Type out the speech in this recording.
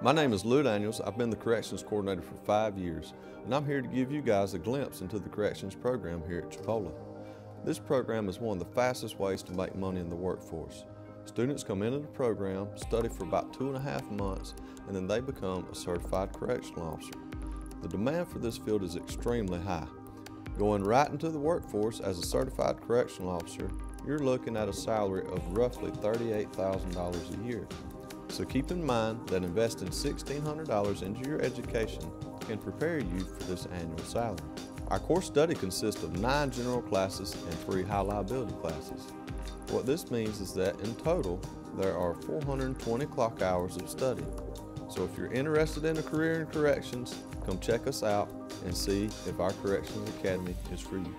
My name is Lou Daniels. I've been the corrections coordinator for five years, and I'm here to give you guys a glimpse into the corrections program here at Chipola. This program is one of the fastest ways to make money in the workforce. Students come into the program, study for about two and a half months, and then they become a certified correctional officer. The demand for this field is extremely high. Going right into the workforce as a certified correctional officer, you're looking at a salary of roughly $38,000 a year. So keep in mind that investing $1,600 into your education can prepare you for this annual salary. Our course study consists of nine general classes and three high liability classes. What this means is that in total, there are 420 clock hours of study. So if you're interested in a career in corrections, come check us out and see if our Corrections Academy is for you.